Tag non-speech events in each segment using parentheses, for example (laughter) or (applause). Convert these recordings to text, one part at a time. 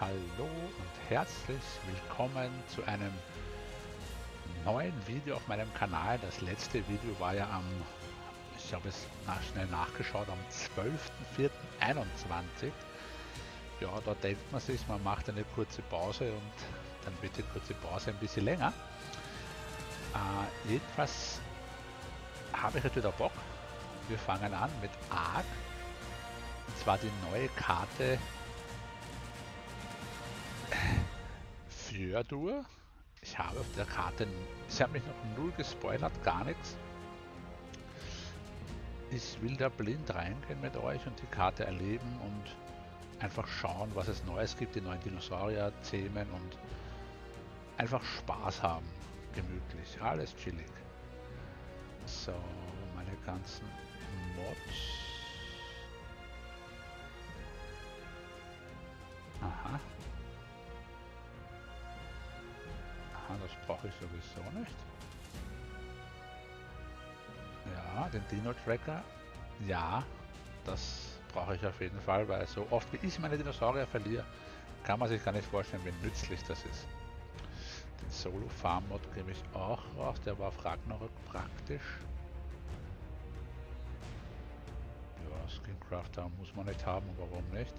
Hallo und herzlich willkommen zu einem neuen Video auf meinem Kanal. Das letzte Video war ja am, ich habe es nach, schnell nachgeschaut, am 12.04.21. Ja, da denkt man sich, man macht eine kurze Pause und dann wird die kurze Pause ein bisschen länger. Äh, jedenfalls habe ich jetzt wieder Bock. Wir fangen an mit Ark. Und zwar die neue Karte Fjordur. Ich habe auf der Karte, ich habe mich noch null gespoilert, gar nichts. Ich will da blind reingehen mit euch und die Karte erleben und einfach schauen, was es Neues gibt, die neuen Dinosaurier-Themen und einfach Spaß haben, gemütlich, alles chillig. So, meine ganzen Mods. Das brauche ich sowieso nicht. Ja, den Dino-Tracker. Ja, das brauche ich auf jeden Fall, weil so oft wie ich meine Dinosaurier verliere, kann man sich gar nicht vorstellen, wie nützlich das ist. Den Solo Farm Mod gebe ich auch raus, der war auf Ragnarok praktisch. Ja, Skin Crafter muss man nicht haben, warum nicht?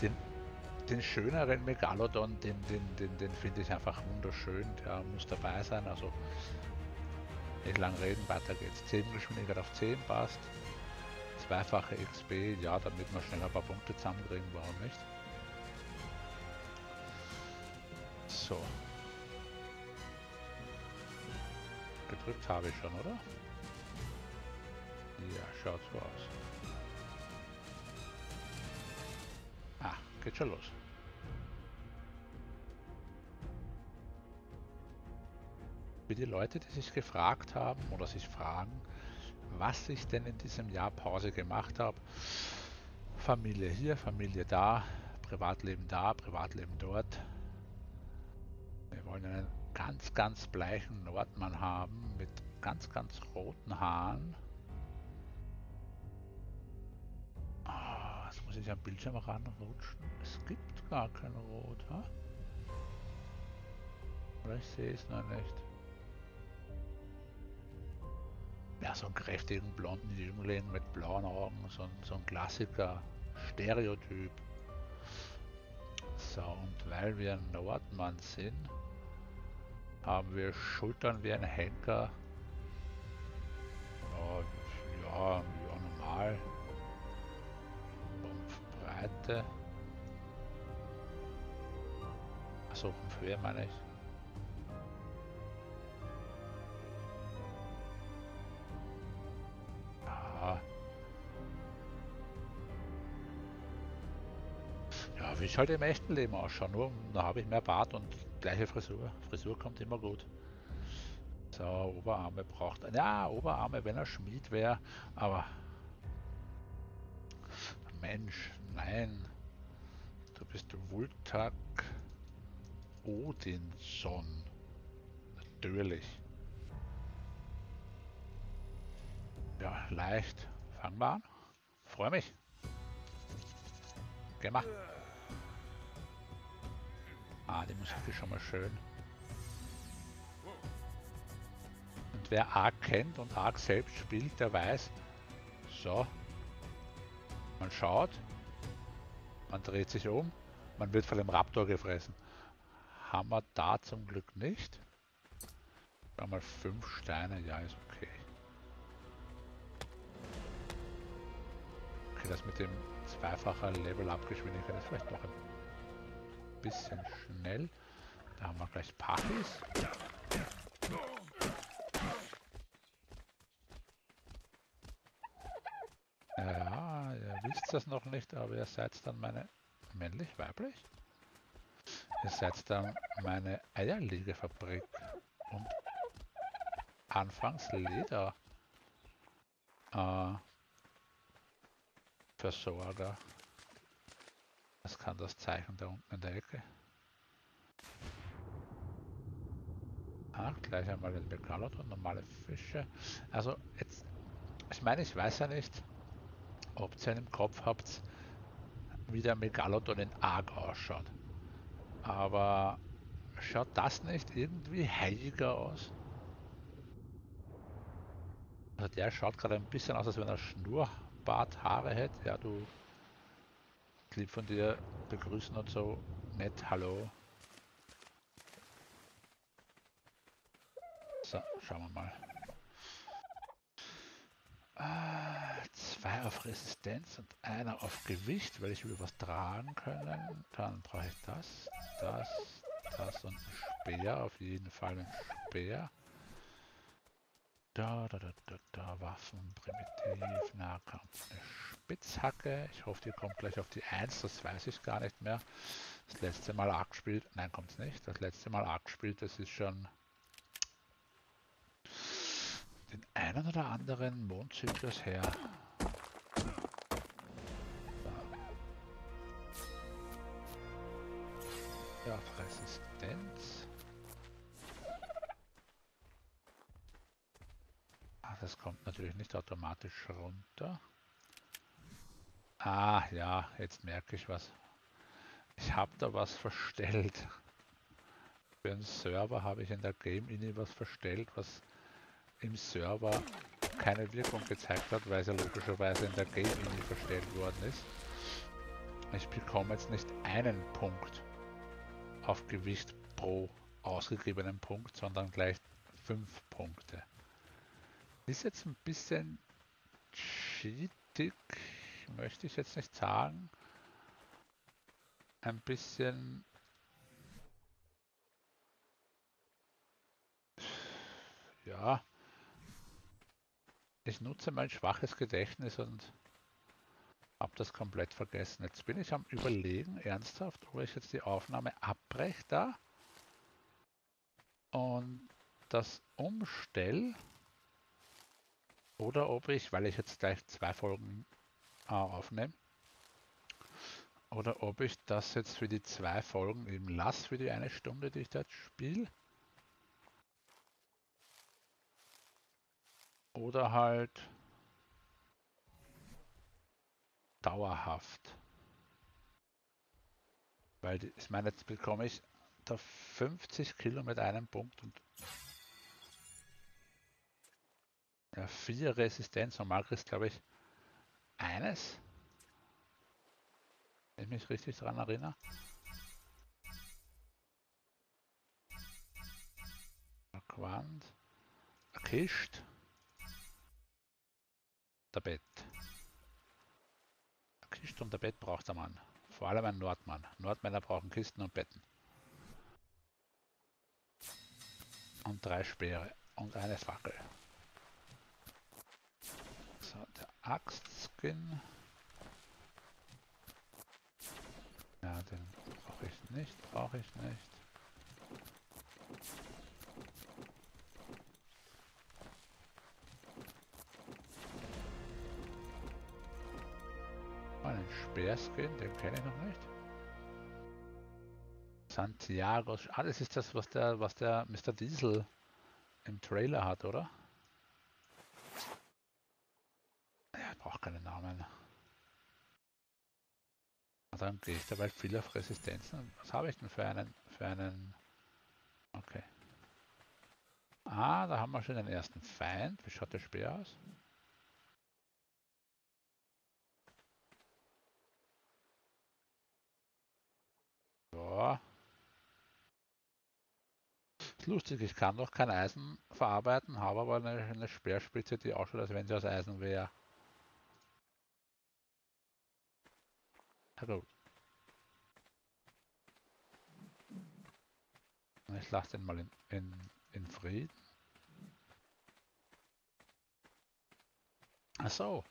Den den schöneren Megalodon, den, den, den, den finde ich einfach wunderschön. Der muss dabei sein. Also nicht lang reden, weiter geht's. 10 Geschwindigkeit auf 10 passt. Zweifache XP, ja, damit wir schnell ein paar Punkte zusammenkriegen, warum nicht? So. Gedrückt habe ich schon, oder? Ja, schaut so aus. geht schon los. Für die Leute, die sich gefragt haben oder sich fragen, was ich denn in diesem Jahr Pause gemacht habe. Familie hier, Familie da, Privatleben da, Privatleben dort. Wir wollen einen ganz, ganz bleichen Nordmann haben mit ganz, ganz roten Haaren. muss ich am Bildschirm ranrutschen? Es gibt gar kein Rot, ha? Oder ich sehe es noch nicht. Ja, so einen kräftigen blonden Jüngling mit blauen Augen, so ein, so ein Klassiker, Stereotyp. So, und weil wir ein Nordmann sind, haben wir Schultern wie ein Henker. Ja, ja, ja normal. Breite. Achso, fünf Höhe meine ich. Wie ich halt im echten Leben ausschaue. Nur da habe ich mehr Bart und gleiche Frisur. Frisur kommt immer gut. So, Oberarme braucht. Ja, Oberarme, wenn er Schmied wäre, aber Mensch, nein. Du bist Vultak Odinson. Natürlich. Ja, leicht. Fangen wir an. Freue mich. Mal. Ah, die Musik ist schon mal schön. Und wer Ark kennt und Ark selbst spielt, der weiß, so, man schaut, man dreht sich um, man wird von dem Raptor gefressen. Haben wir da zum Glück nicht. Mal fünf Steine, ja, ist okay. Okay, das mit dem zweifacher Level-Up-Geschwindigkeit ist vielleicht noch ein bisschen schnell. Da haben wir gleich Pachis. wisst das noch nicht, aber ihr seid dann meine männlich-weiblich. Ihr seid dann meine Eierlegefabrik und anfangs Leder äh, Versorger. Was kann das Zeichen da unten in der Ecke? Ah, gleich einmal den Megalodon, normale Fische. Also jetzt, ich meine, ich weiß ja nicht, ob ihr einen Kopf habt, wie der Megalodon in Arg ausschaut. Aber schaut das nicht irgendwie heiger aus? Also der schaut gerade ein bisschen aus, als wenn er Schnurrbarthaare hätte. Ja, du lieb von dir begrüßen und so nett, hallo. So, schauen wir mal. Ah, zwei auf Resistenz und einer auf Gewicht, weil ich will was tragen können. Dann brauche ich das, das, das und ein Speer, auf jeden Fall ein Speer. Da, da, da, da, da, Waffen, Primitiv, Nahkampf, eine Spitzhacke. Ich hoffe, die kommt gleich auf die 1, das weiß ich gar nicht mehr. Das letzte Mal arg nein, kommt nicht. Das letzte Mal arg das ist schon den einen oder anderen Mondzyklus her. Ja, Resistenz. Ah, das kommt natürlich nicht automatisch runter. Ah, ja, jetzt merke ich was. Ich habe da was verstellt. Für einen Server habe ich in der Game Ini was verstellt, was im Server keine Wirkung gezeigt hat, weil es ja logischerweise in der Game Ini verstellt worden ist. Ich bekomme jetzt nicht einen Punkt auf Gewicht pro ausgegebenen Punkt, sondern gleich fünf Punkte. Ist jetzt ein bisschen cheatig, möchte ich jetzt nicht sagen. Ein bisschen ja, ich nutze mein schwaches Gedächtnis und habe das komplett vergessen. Jetzt bin ich am überlegen, ernsthaft, ob ich jetzt die Aufnahme abbreche da und das umstelle oder ob ich, weil ich jetzt gleich zwei Folgen äh, aufnehme, oder ob ich das jetzt für die zwei Folgen eben lasse, für die eine Stunde, die ich da spiele Oder halt dauerhaft. Weil ich meine, jetzt bekomme ich da 50 Kilo mit einem Punkt und ja, vier Resistenz. Normal kriegst glaube ich eines. Wenn ich mich richtig daran erinnere. Quant. Kist der Bett. Kiste und der Bett braucht der Mann. Vor allem ein Nordmann. Nordmänner brauchen Kisten und Betten. Und drei Speere und eine Fackel. So, der Axtskin. Ja, den brauche ich nicht, brauche ich nicht. Speerskin, den kenne ich noch nicht. Santiago, ah, das ist das, was der, was der Mr. Diesel im Trailer hat, oder? Er braucht keinen Namen. Dann gehe ich dabei viel auf Resistenzen. Was habe ich denn für einen, für einen, okay. Ah, da haben wir schon den ersten Feind. Wie schaut der Speer aus? Ja. Lustig, ich kann noch kein Eisen verarbeiten, habe aber eine, eine Speerspitze, die ausschaut, als wenn sie aus Eisen wäre. Na. Ich lasse den mal in, in, in Frieden. Achso.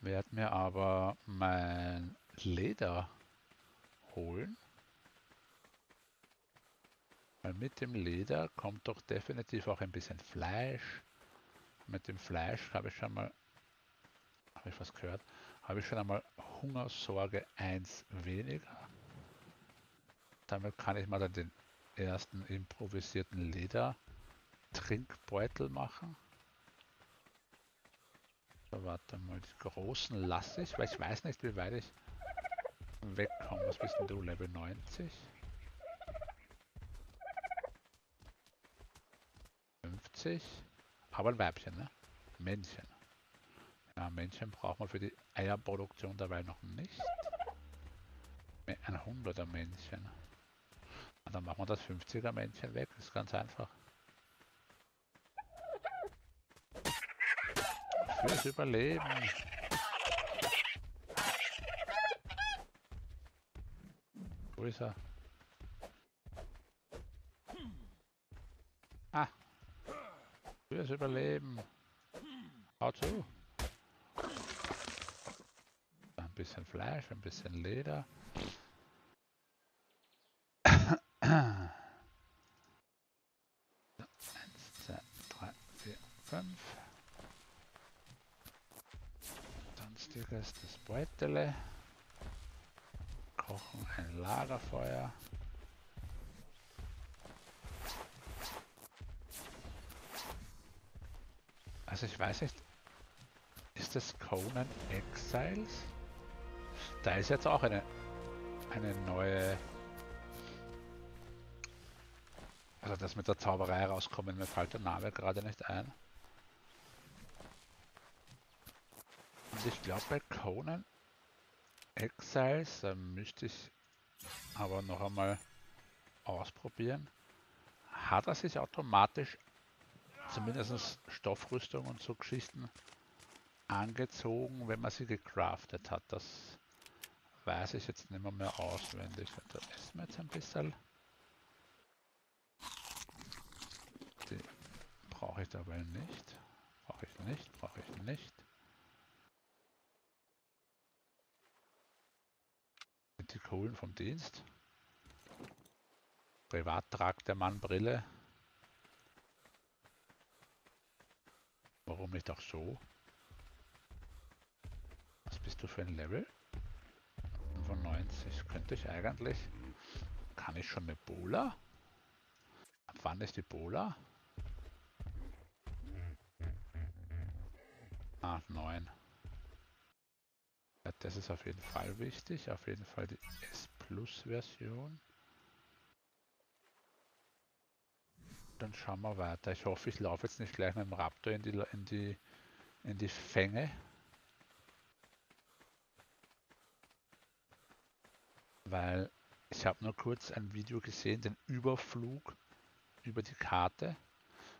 Werde mir aber mein Leder holen. Weil mit dem Leder kommt doch definitiv auch ein bisschen Fleisch. Mit dem Fleisch habe ich schon mal, habe ich was gehört, habe ich schon einmal Hungersorge 1 weniger. Damit kann ich mal dann den ersten improvisierten Leder Trinkbeutel machen. So, warte mal, die großen lasse ich, weil ich weiß nicht, wie weit ich wegkommen. Was bist denn du? Level 90? 50? Aber ein Weibchen, ne? Männchen. Ja, Männchen braucht man für die Eierproduktion dabei noch nicht. Ein 100er Männchen. Und dann machen wir das 50er Männchen weg. Das ist ganz einfach. Fürs Überleben. Wo ist er? Ah. Fürs Überleben. Hau zu. Ein bisschen Fleisch, ein bisschen Leder. Eins, zwei, drei, vier, fünf. Sonstiges, Beutele. Kochen ein Lagerfeuer. Also ich weiß nicht, ist das Conan Exiles? Da ist jetzt auch eine, eine neue... Also das mit der Zauberei rauskommen, mir fällt der Name gerade nicht ein. Und ich glaube bei Conan Exiles, da müsste ich aber noch einmal ausprobieren, hat er sich automatisch zumindest Stoffrüstung und so Geschichten angezogen, wenn man sie gecraftet hat. Das weiß ich jetzt nicht mehr, mehr auswendig. Da essen wir jetzt ein bisschen. Die brauche ich dabei nicht. Brauche ich nicht, brauche ich nicht. Die Kohlen vom Dienst. Privat tragt der Mann Brille. Warum nicht auch so? Was bist du für ein Level? 95. Könnte ich eigentlich... Kann ich schon eine Bola? Ab wann ist die Bola? Ah, 9. Das ist auf jeden Fall wichtig. Auf jeden Fall die S Plus Version. Dann schauen wir weiter. Ich hoffe, ich laufe jetzt nicht gleich mit dem Raptor in die, in die, in die Fänge. Weil ich habe nur kurz ein Video gesehen, den Überflug über die Karte.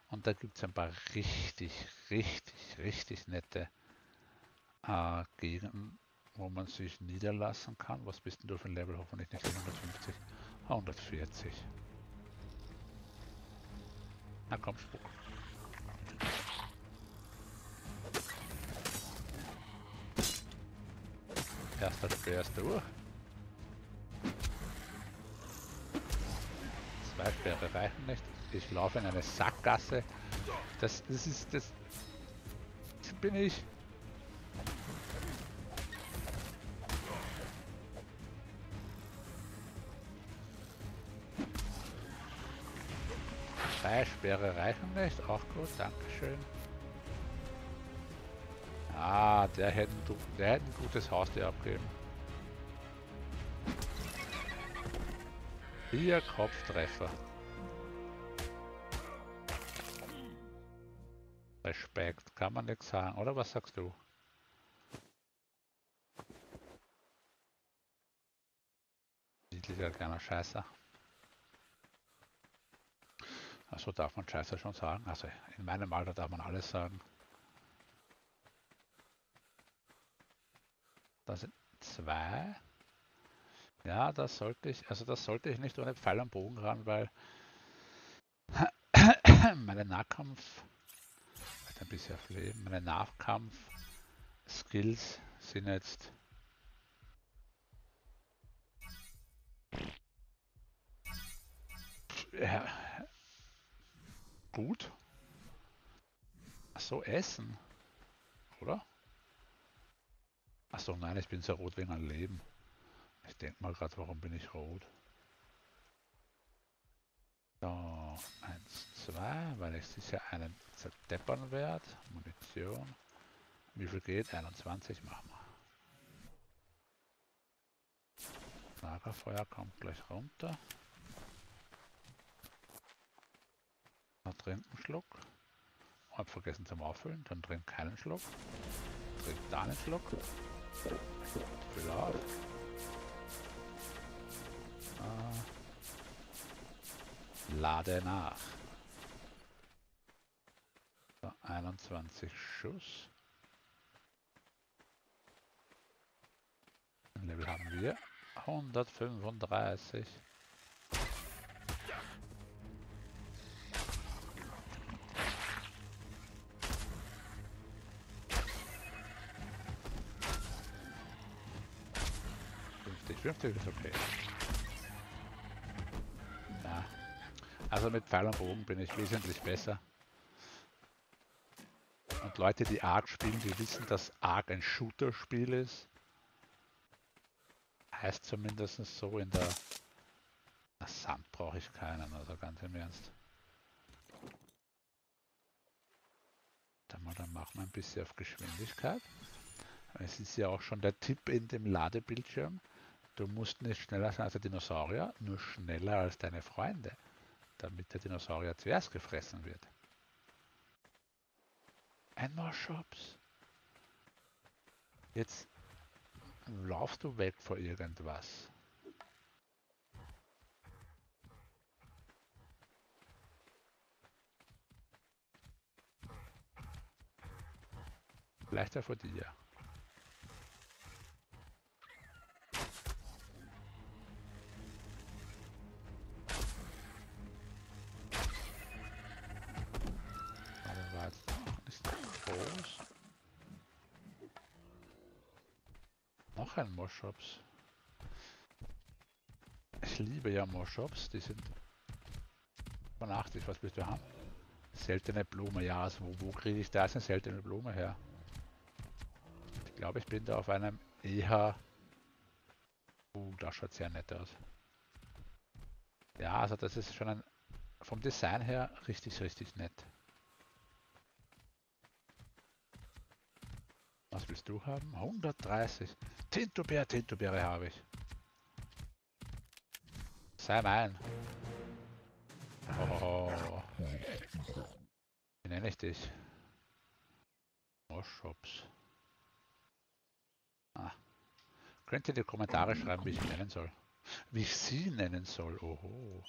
Und da gibt es ein paar richtig, richtig, richtig nette äh, Gegenden, wo man sich niederlassen kann. Was bist denn du für ein Level? Hoffentlich nicht 150. 140. Na komm, spuck. Erster Speer ist durch. Zwei Speere reichen nicht. Ich laufe in eine Sackgasse. Das, das ist das bin ich. Drei Speere reichen nicht. Auch gut, Dankeschön. Ah, der hätte, der hätte ein gutes Haustier abgeben. Vier Kopftreffer. Respekt, kann man nichts sagen, oder was sagst du? Niedlicher kleiner Scheißer. Also darf man Scheiße schon sagen. Also in meinem Alter darf man alles sagen. Das sind zwei. Ja, das sollte ich, also das sollte ich nicht ohne Pfeil und Bogen ran, weil (coughs) meine Nahkampf, ein bisschen auf Leben, meine Nahkampf-Skills sind jetzt ja, gut. Achso, Essen. Oder? Achso, nein, ich bin so rot wegen ein Leben. Ich denke mal gerade, warum bin ich rot? So, 1, 2, weil ich sicher einen zerdeppern werde. Munition. Wie viel geht? 21 machen wir. Lagerfeuer kommt gleich runter. Noch trinken einen Schluck. Hab vergessen zum Auffüllen, dann trink keinen Schluck. Trink da einen Schluck. Füll auf. Ah. Lade nach. So, 21 Schuss. Level haben wir. 135. Fünfzig ist okay. Ja. Also mit Pfeil und Bogen bin ich wesentlich besser. Und Leute, die Ark spielen, die wissen, dass Ark ein Shooter-Spiel ist heißt zumindest so in der... Na, Sand brauche ich keinen, also ganz im Ernst. Dann, mal, dann machen wir ein bisschen auf Geschwindigkeit. Es ist ja auch schon der Tipp in dem Ladebildschirm. Du musst nicht schneller sein als der Dinosaurier, nur schneller als deine Freunde, damit der Dinosaurier zuerst gefressen wird. Ein more Shops. Jetzt laufst du weg vor irgendwas. Leichter vor dir. Moshops. Ich liebe ja Moshops, die sind von 80, was willst du haben? Seltene Blume, ja, also wo, wo kriege ich da eine seltene Blume her? Ich glaube, ich bin da auf einem eher... Uh, das schaut sehr nett aus. Ja, also das ist schon ein... Vom Design her richtig, richtig nett. Was willst du haben? 130. Tintobeer, Tintobeere habe ich. Sei mein. Oh. Wie nenne ich dich? Shops. Ah. Könnt ihr die Kommentare schreiben, wie ich nennen soll? Wie ich sie nennen soll. Oho.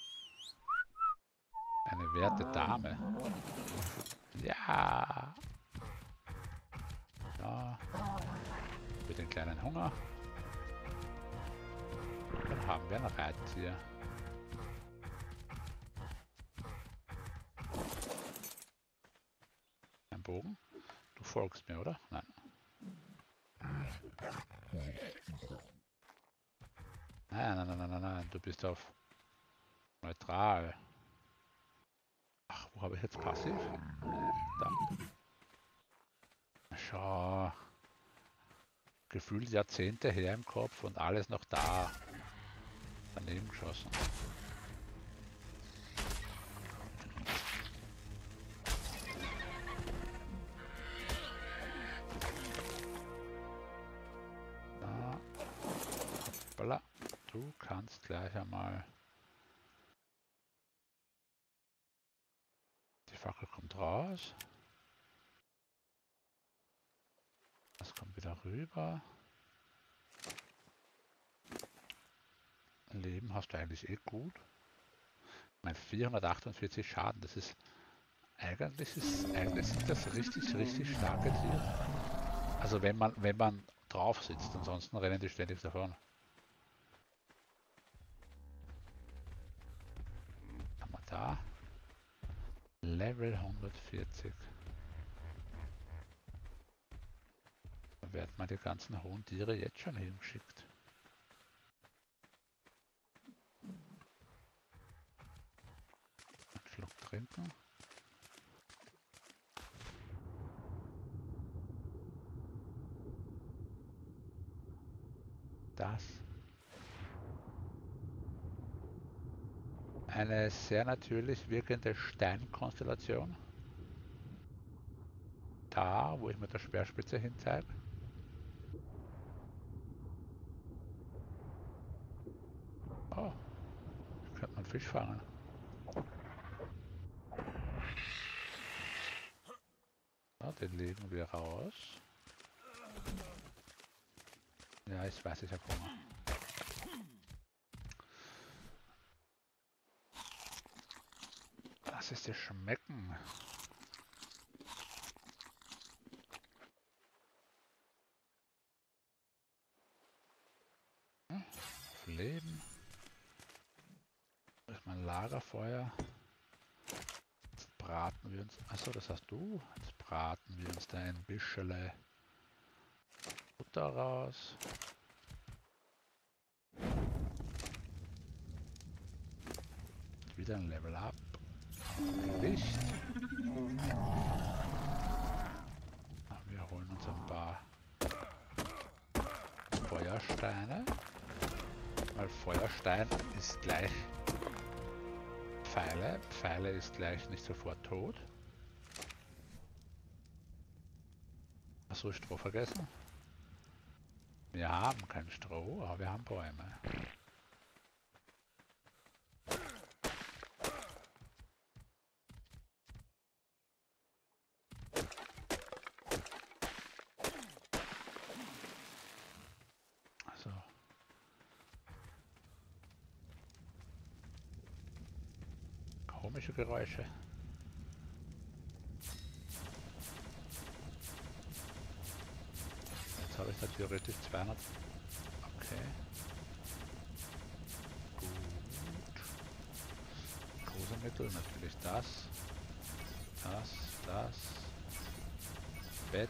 Eine werte Dame. Ja. Ja. Mit den kleinen Hunger. Dann haben wir ein Reittier. Ein Bogen? Du folgst mir, oder? Nein. Nein, nein, nein, nein, nein, nein. du bist auf neutral. Ach, wo habe ich jetzt passiv? Da. Schau. Gefühlt Jahrzehnte her im Kopf und alles noch da. Daneben geschossen. Du kannst gleich einmal... Die Fackel kommt raus. wieder rüber. Leben hast du eigentlich eh gut. Mein 448 Schaden, das ist eigentlich ist eigentlich sind das richtig, richtig starke Tiere. Also wenn man wenn man drauf sitzt, ansonsten rennen die ständig davon. Haben wir da. Level 140. werden die ganzen hohen Tiere jetzt schon hingeschickt. Ein Schluck trinken. Das. Eine sehr natürlich wirkende Steinkonstellation. Da, wo ich mit der Speerspitze hin zeige. Oh, könnte man Fisch fangen. Ja, den legen wir raus. Ja, ich weiß, ich habe Hunger. Lass es dir schmecken. Hm, auf Leben. Das ist mein Lagerfeuer. Jetzt braten wir uns. Achso, das hast du. Jetzt braten wir uns da ein bisschen Butter raus. Wieder ein Level Up. Licht. Wir holen uns ein paar Feuersteine. Weil Feuerstein ist gleich Pfeile. Pfeile ist gleich nicht sofort tot. Achso, Stroh vergessen. Wir haben kein Stroh, aber wir haben Bäume. Komische Geräusche. Habe ich da theoretisch 200. Okay. Gut. Große Mittel, natürlich das. Das, das. Bett.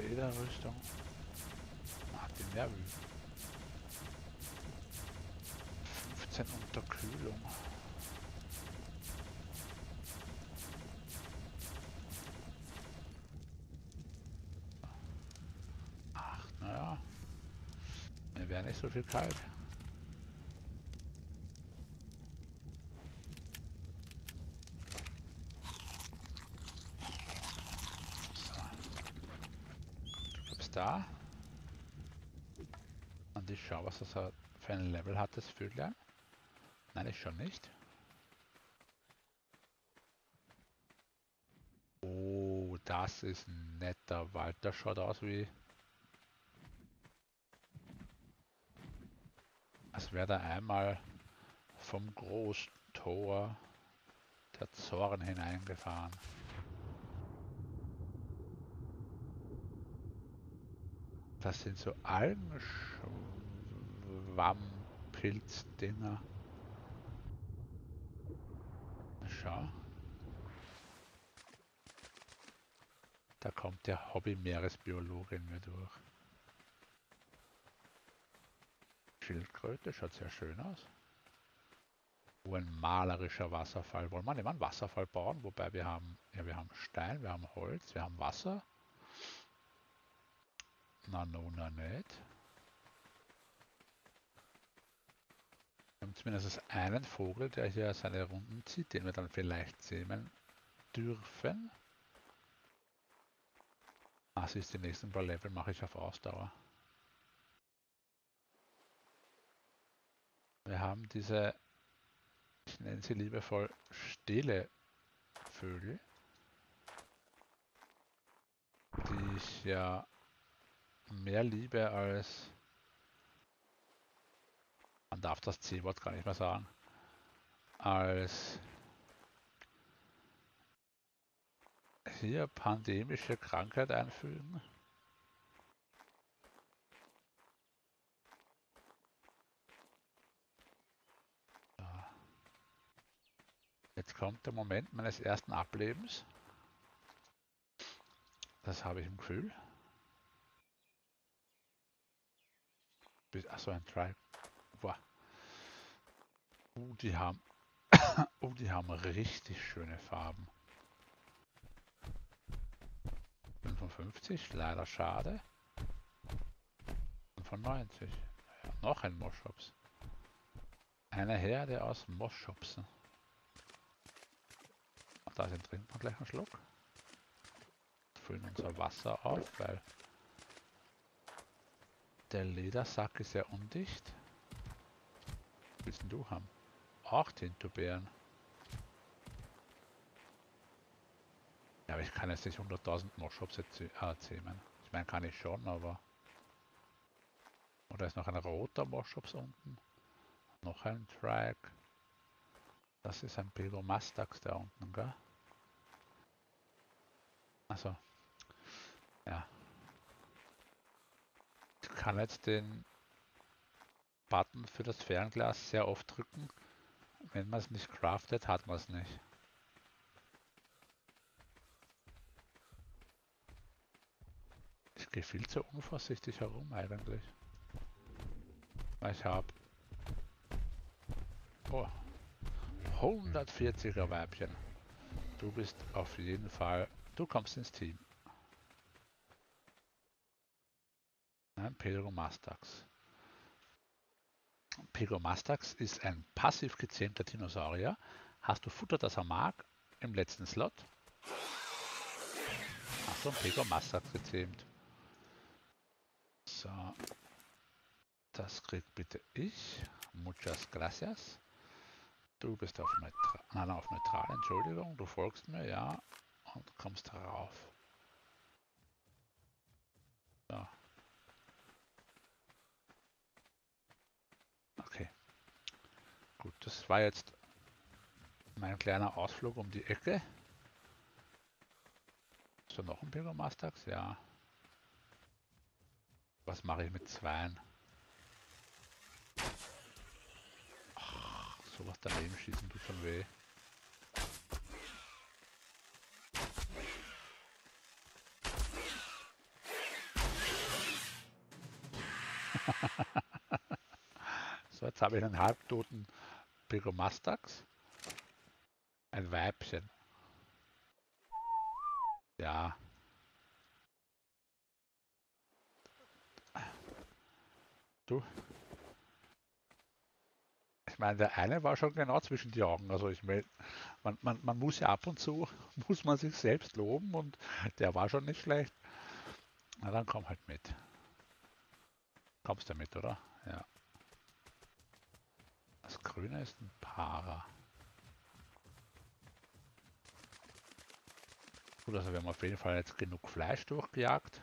Lederrüstung. Hat die wie 15 Unterkühlung. Nicht so viel kalt. da. Und ich schaue, was das für ein Level hat, das Vöglein. Nein, ich schon nicht. Oh, das ist ein netter Wald. Das schaut aus wie... Da einmal vom großen Tor der Zorn hineingefahren. Das sind so Algenschwammpilzdinger. Schau. Da kommt der Hobby-Meeresbiologe in mir durch. Schildkröte schaut sehr schön aus. Oh, ein malerischer Wasserfall. Wollen wir nicht mal einen Wasserfall bauen? Wobei wir haben, ja, wir haben Stein, wir haben Holz, wir haben Wasser. Na, no, na nicht. Wir haben zumindest einen Vogel, der hier seine Runden zieht, den wir dann vielleicht sehen dürfen. Sie ist die nächsten paar Level mache ich auf Ausdauer. Wir haben diese, ich nenne sie liebevoll stille Vögel, die ich ja mehr liebe als... Man darf das C-Wort gar nicht mehr sagen. Als hier pandemische Krankheit einfügen. Jetzt kommt der Moment meines ersten Ablebens. Das habe ich im Gefühl. Achso, ein Tribe. Boah. Uh, die haben. (coughs) uh, die haben richtig schöne Farben. 55, leider schade. 95. Ja, noch ein Moschops. Eine Herde aus Moschopsen. Da sind trinken wir gleich einen Schluck. füllen unser Wasser auf, weil der Ledersack ist ja undicht. Was willst du haben? Auch Tintobeeren. Ja, aber ich kann jetzt nicht 100.000 Moshops erzählen. Ich meine, kann ich schon, aber... Oder ist noch ein roter Moshops unten? Noch ein Track. Das ist ein Pyromastax da unten, gell? Also, ja. Ich kann jetzt den Button für das Fernglas sehr oft drücken. Wenn man es nicht craftet, hat man es nicht. Ich gehe viel zu unvorsichtig herum eigentlich. Ich habe oh, 140er Weibchen. Du bist auf jeden Fall, du kommst ins Team. Nein, Pedro Mastax. Pedro Mastax ist ein passiv gezähmter Dinosaurier. Hast du Futter, das er mag, im letzten Slot? Hast du einen Pedro Mastax gezähmt? So. Das kriegt bitte ich. Muchas gracias. Du bist auf neutral, nein, auf neutral, Entschuldigung, du folgst mir, ja, und kommst rauf. So. Okay. Gut, das war jetzt mein kleiner Ausflug um die Ecke. Ist da noch ein Pyromastax? Ja. Was mache ich mit zweien? sowas daneben schießen tut schon weh. so, jetzt habe ich einen halbtoten Pyromastax. Ein Weibchen. Ja. Du, ich meine, der eine war schon genau zwischen die Augen. Also ich meine, man, man, man muss ja ab und zu, (laughs) muss man sich selbst loben und der war schon nicht schlecht. Na dann komm halt mit. Kommst du mit, oder? Ja. Das Grüne ist ein Para. Gut, also wir haben auf jeden Fall jetzt genug Fleisch durchgejagt.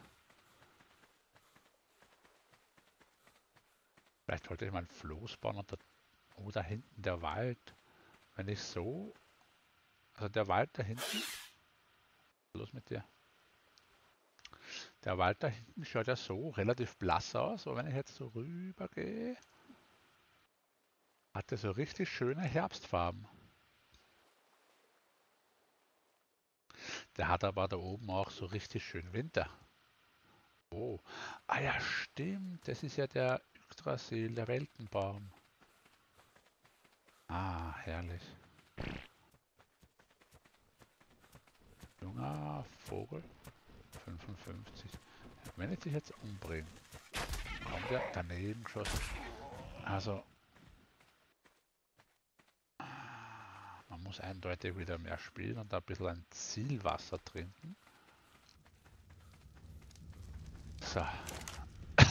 Vielleicht sollte ich mal ein Floß bauen und Oh, da hinten der Wald. Wenn ich so... Also der Wald da hinten... Los mit dir. Der Wald da hinten schaut ja so relativ blass aus, aber wenn ich jetzt so rüber gehe, hat er so richtig schöne Herbstfarben. Der hat aber da oben auch so richtig schön Winter. Oh, ah ja stimmt, das ist ja der Yggdrasil, der Weltenbaum. Ah, herrlich. Junger Vogel. 55. Wenn ich dich jetzt umbringe, kommt er daneben geschossen. Also, muss eindeutig wieder mehr spielen und da ein bisschen ein Zielwasser trinken. So, (coughs)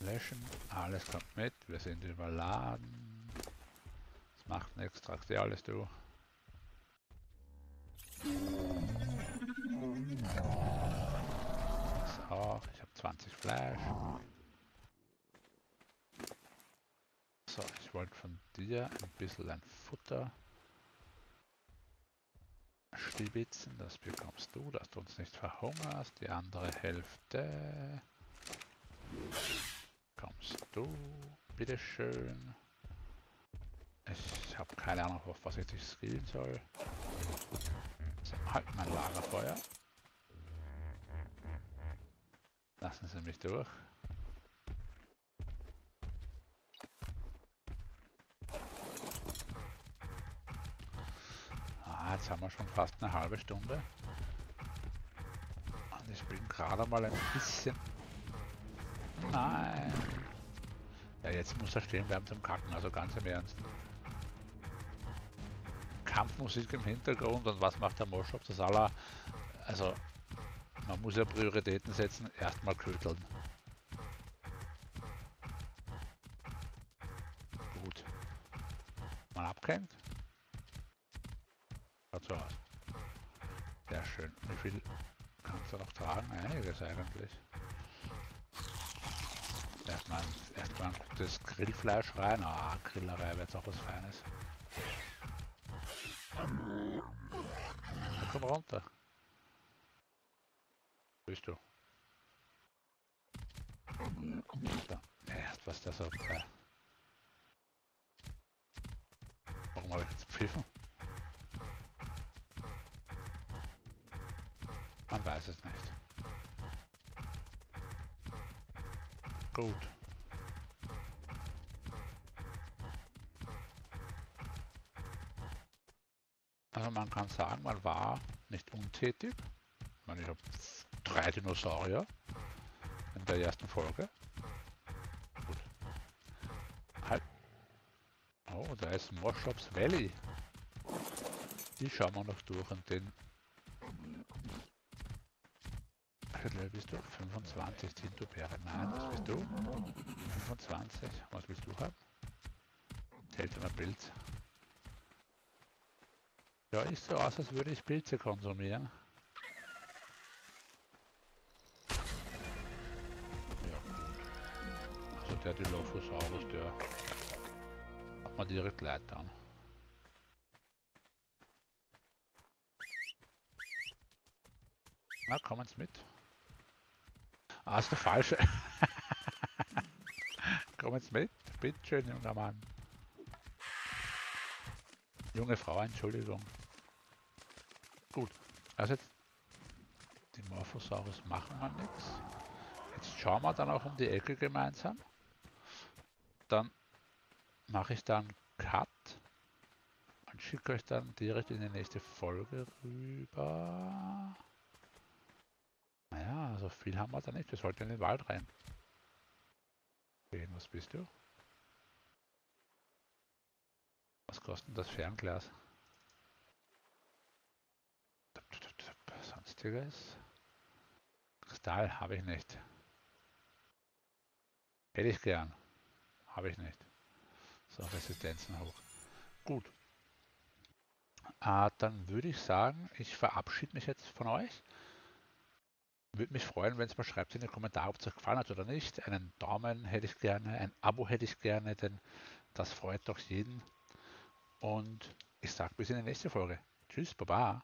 löschen. Alles kommt mit. Wir sind überladen. Das macht nichts. Tragt dir alles durch. Das. Ich habe 20 Fleisch. So, ich wollte von dir ein bisschen ein Futter stibitzen. Das bekommst du, dass du uns nicht verhungerst. Die andere Hälfte kommst du. Bitteschön. Ich habe keine Ahnung, auf was ich dich skillen soll. So, halt mein Lagerfeuer. Lassen Sie mich durch. Jetzt haben wir schon fast eine halbe Stunde. Und ich bin gerade mal ein bisschen Nein. Ja, jetzt muss er stehen bleiben zum Kacken, also ganz im Ernst. Kampfmusik im Hintergrund und was macht der Moschop? Das aller, also man muss ja Prioritäten setzen, erstmal köteln. Gut. Mal abkennt. Schaut so aus. Sehr schön. Wie viel kannst du noch tragen? Einiges eigentlich. Erstmal, ein gutes Grillfleisch rein. Ah, Grillerei wäre jetzt auch was Feines. Komm runter. Bist du? Erst was das so. Äh. Warum habe ich jetzt pfiffen? Man weiß es nicht. Gut. Also man kann sagen, man war nicht untätig. Ich meine, ich habe drei Dinosaurier in der ersten Folge. Gut. Halt. Oh, da ist Moschops Valley. Die schauen wir noch durch und den Wie bist du? 25 Tintobeere. Nein, was bist du? 25. Was willst du haben? Seltener Pilz. Ja, ist so aus, als würde ich Pilze konsumieren. Ja. Also der Dilophosaurus, der hat mir direkt leid dann. Na, kommen's mit. Ah, ist der falsche. (laughs) Komm jetzt mit. Bitte schön, junger Mann. Junge Frau, Entschuldigung. Gut. Also jetzt die Morphosaurus machen wir nichts. Jetzt schauen wir dann auch um die Ecke gemeinsam. Dann mache ich dann Cut und schicke euch dann direkt in die nächste Folge rüber. Naja, so viel haben wir da nicht. Wir sollten in den Wald rein. Sehen, was bist du? Was kostet das Fernglas? Sonstiges? Kristall habe ich nicht. Hätte ich gern. Habe ich nicht. So, Resistenzen hoch. Gut. Äh, dann würde ich sagen, ich verabschiede mich jetzt von euch. Würde mich freuen, wenn es mal schreibt in den Kommentaren, ob es euch gefallen hat oder nicht. Einen Daumen hätte ich gerne, ein Abo hätte ich gerne, denn das freut doch jeden. Und ich sage bis in die nächste Folge. Tschüss, Baba.